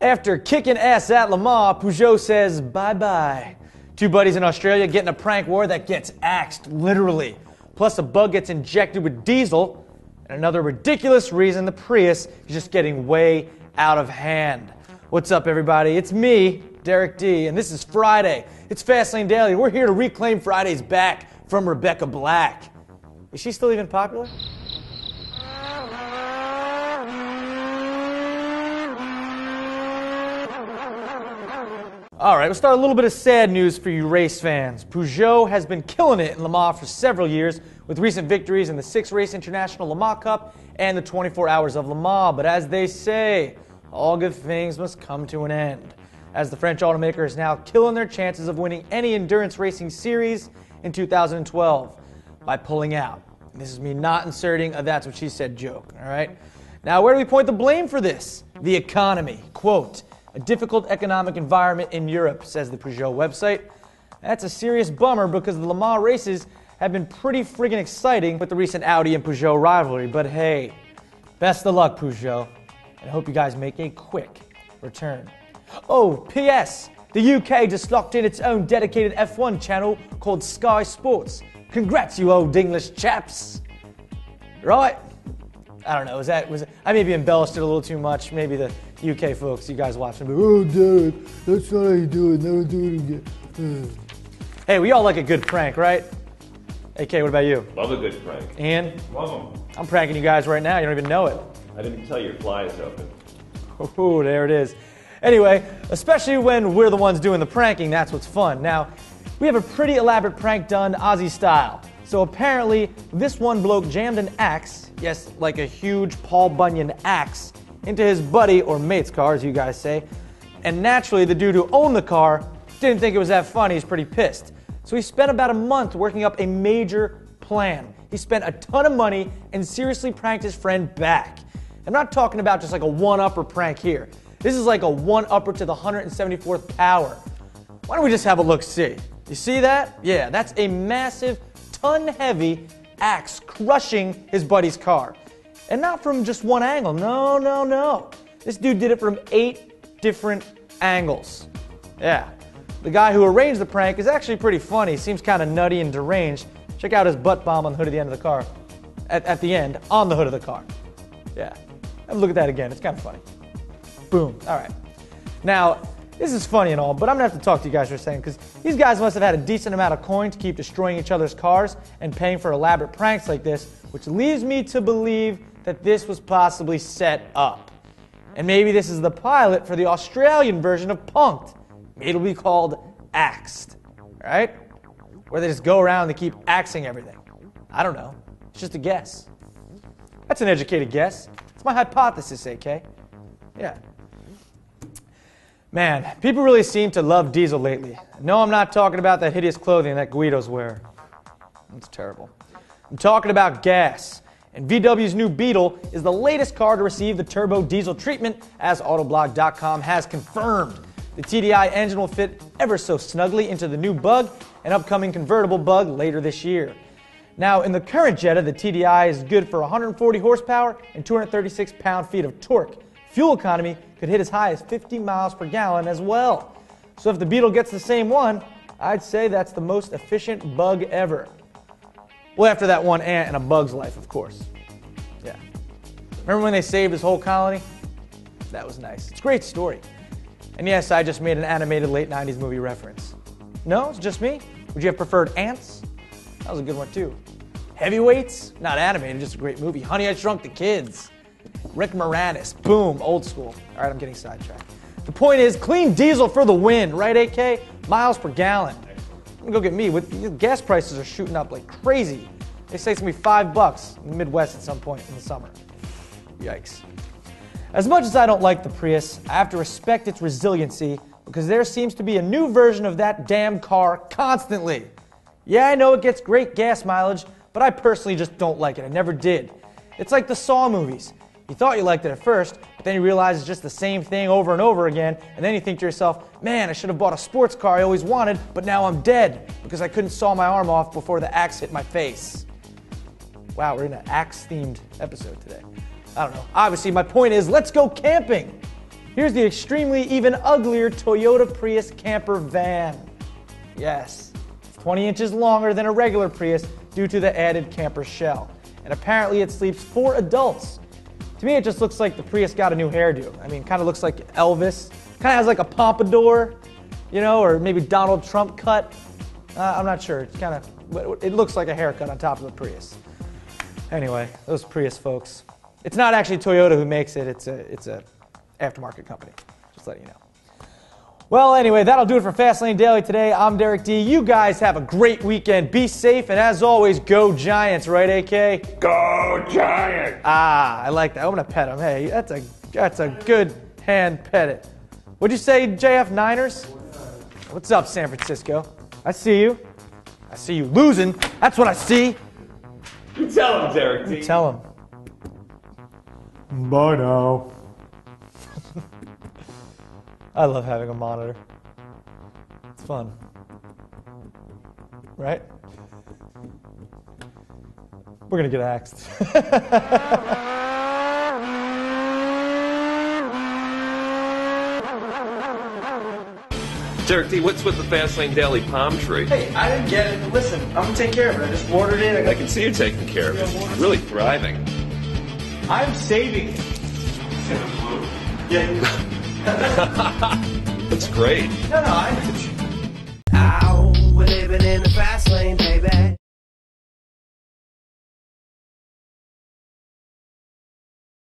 After kicking ass at Le Mans, Peugeot says bye bye. Two buddies in Australia get in a prank war that gets axed, literally. Plus, a bug gets injected with diesel, and another ridiculous reason the Prius is just getting way out of hand. What's up, everybody? It's me, Derek D, and this is Friday. It's Fastlane Daily. We're here to reclaim Fridays back from Rebecca Black. Is she still even popular? All right, let's start a little bit of sad news for you race fans. Peugeot has been killing it in Le Mans for several years with recent victories in the Six Race International Le Mans Cup and the 24 Hours of Le Mans. But as they say, all good things must come to an end. As the French automaker is now killing their chances of winning any endurance racing series in 2012 by pulling out. This is me not inserting a that's what she said joke, all right? Now, where do we point the blame for this? The economy. Quote, a difficult economic environment in Europe, says the Peugeot website. That's a serious bummer because the Le Mans races have been pretty friggin' exciting with the recent Audi and Peugeot rivalry. But hey, best of luck, Peugeot. And I hope you guys make a quick return. Oh, P.S. The UK just locked in its own dedicated F1 channel called Sky Sports. Congrats, you old English chaps. Right? I don't know. Was that was I maybe embellished it a little too much. Maybe the UK folks, you guys watching, but oh, Derek, that's not how you do it. Never do it again. Hmm. hey, we all like a good prank, right? AK, what about you? Love a good prank. And Love them. I'm pranking you guys right now. You don't even know it. I didn't tell your fly is open. Oh, there it is. Anyway, especially when we're the ones doing the pranking, that's what's fun. Now, we have a pretty elaborate prank done Aussie style. So apparently, this one bloke jammed an axe, yes, like a huge Paul Bunyan axe, into his buddy or mate's car, as you guys say. And naturally, the dude who owned the car didn't think it was that funny. He's pretty pissed. So he spent about a month working up a major plan. He spent a ton of money and seriously pranked his friend back. I'm not talking about just like a one upper prank here. This is like a one upper to the 174th power. Why don't we just have a look see? You see that? Yeah, that's a massive, ton heavy axe crushing his buddy's car. And not from just one angle. No, no, no. This dude did it from eight different angles. Yeah. The guy who arranged the prank is actually pretty funny. Seems kind of nutty and deranged. Check out his butt bomb on the hood at the end of the car. At, at the end, on the hood of the car. Yeah. Have a look at that again. It's kind of funny. Boom. All right. Now, this is funny and all, but I'm gonna have to talk to you guys for a second because these guys must have had a decent amount of coin to keep destroying each other's cars and paying for elaborate pranks like this, which leads me to believe that this was possibly set up. And maybe this is the pilot for the Australian version of Punked. It'll be called Axed, right? Where they just go around and keep axing everything. I don't know. It's just a guess. That's an educated guess. It's my hypothesis, AK. Yeah. Man, people really seem to love diesel lately. No, I'm not talking about that hideous clothing that Guidos wear. It's terrible. I'm talking about gas. And VW's new Beetle is the latest car to receive the turbo diesel treatment, as Autoblog.com has confirmed. The TDI engine will fit ever so snugly into the new Bug and upcoming convertible Bug later this year. Now, in the current Jetta, the TDI is good for 140 horsepower and 236 pound-feet of torque. Fuel economy could hit as high as 50 miles per gallon as well. So if the Beetle gets the same one, I'd say that's the most efficient Bug ever. Well, after that one ant and a bug's life, of course. Yeah. Remember when they saved his whole colony? That was nice. It's a great story. And yes, I just made an animated late 90s movie reference. No, it's just me? Would you have preferred ants? That was a good one too. Heavyweights? Not animated, just a great movie. Honey, I Shrunk the Kids. Rick Moranis. Boom, old school. All right, I'm getting sidetracked. The point is, clean diesel for the win, right, AK? Miles per gallon I'm gonna go get me. With gas prices are shooting up like crazy. They say it's gonna be five bucks in the Midwest at some point in the summer. Yikes. As much as I don't like the Prius, I have to respect its resiliency because there seems to be a new version of that damn car constantly. Yeah, I know it gets great gas mileage, but I personally just don't like it. I never did. It's like the Saw movies. You thought you liked it at first, but then you realize it's just the same thing over and over again, and then you think to yourself, man, I should have bought a sports car I always wanted, but now I'm dead because I couldn't saw my arm off before the axe hit my face. Wow, we're in an axe themed episode today. I don't know. Obviously, my point is let's go camping. Here's the extremely even uglier Toyota Prius camper van. Yes, it's 20 inches longer than a regular Prius due to the added camper shell. And apparently it sleeps four adults. To me, it just looks like the Prius got a new hairdo. I mean, kind of looks like Elvis. Kind of has like a pompadour, you know, or maybe Donald Trump cut. Uh, I'm not sure. It's kind of, it looks like a haircut on top of the Prius. Anyway, those Prius folks. It's not actually Toyota who makes it. It's a, it's a aftermarket company. Just letting you know. Well, anyway, that'll do it for Fastlane Daily today. I'm Derek D. You guys have a great weekend. Be safe, and as always, go Giants, right, AK? Go Giants! Ah, I like that. I'm gonna pet him. Hey, that's a that's a good hand pet it. What'd you say, JF Niners? What's up, San Francisco? I see you. I see you losing. That's what I see. You tell him, Derek D. You tell him. Bye now. I love having a monitor. It's fun. Right? We're going to get axed. Derek D, what's with the Fastlane Daily palm tree? hey, I didn't get it. Listen, I'm going to take care of it. I just watered it. I can see you taking care of it. It's really thriving. I'm saving it. Yeah. That's great. No, no, I. Ow, we're living in the fast lane, baby.